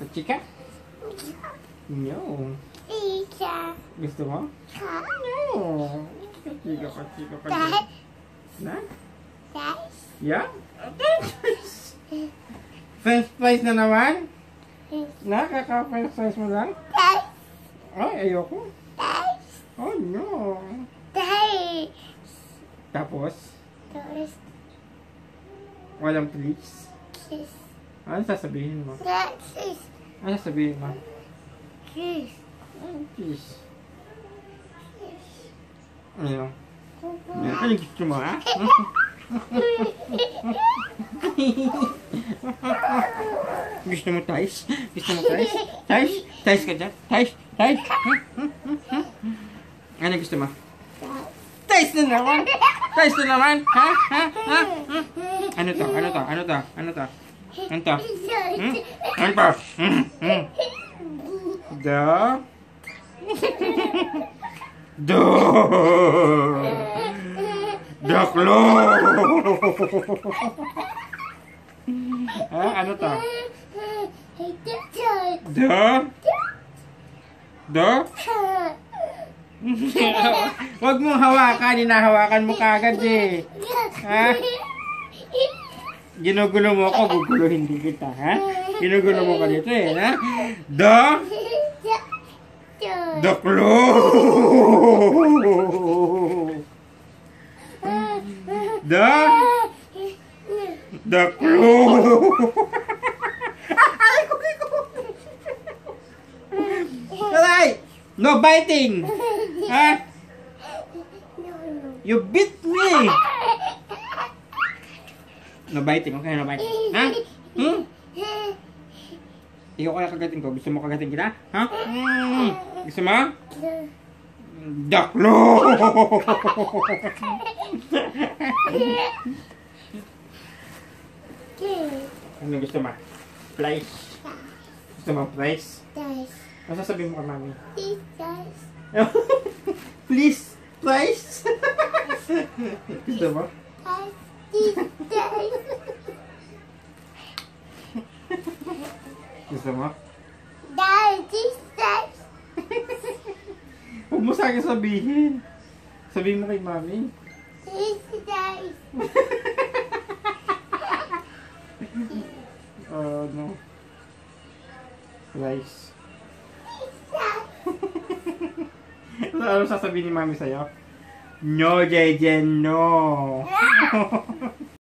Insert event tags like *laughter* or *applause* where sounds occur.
Pachika? No. Pizza. Gusto mo? No. Pachika, pachika, Dad. pachika. Na? Dad. Yeah? French fries na naman? Na, kaka-french fries mo lang? Dad. Ay, ayoko. Dad. Oh, no. Dad. Tapos, There's walang please. kiss. Ano sasabihin mo? That is Ano sasabihin mo? Ay, please. Ano? Ano gusto mo, ha? Gusto mo tais? Gusto mo tais? Tais? Tais ka dyan? Tais? Tais? Ano gusto mo? Tais na naman! Tais na naman! Ha? Ha? Ha? Ano to? Ano to? Ano to? Ano to? Ano to? Hmm? Ano to? Hmm? Hmm? Da? Da? Daklo! ha? Ano to? Da? Da? Huwag mong hawakan, hinahawakan mo kagad eh. Ha? Ginugulo mo ako, guguluhin din kita, ha? Ginugulo mo ka dito eh, ha? Da? Daklo! Da? Daklo! Ay, kuki ko! Aray! No biting! Ha? You beat me! No biting, okay? No biting. Ha? Hmm? Ikaw kaya kagatin ko. Gusto mo kagatin kita? Ha? Hmm. Gusto mo? Daklo! ano gusto mo? Flies? Gusto mo flies? Ano sasabihin mo kay mami? *laughs* Please, flies? *laughs* gusto mo? Gusto mo? Huwag mo sa akin sabihin. Sabihin mo kay mami. *laughs* Oh, no. Flies. *laughs* ano sasabihin ni mami sa'yo? No, JJ, no. *laughs*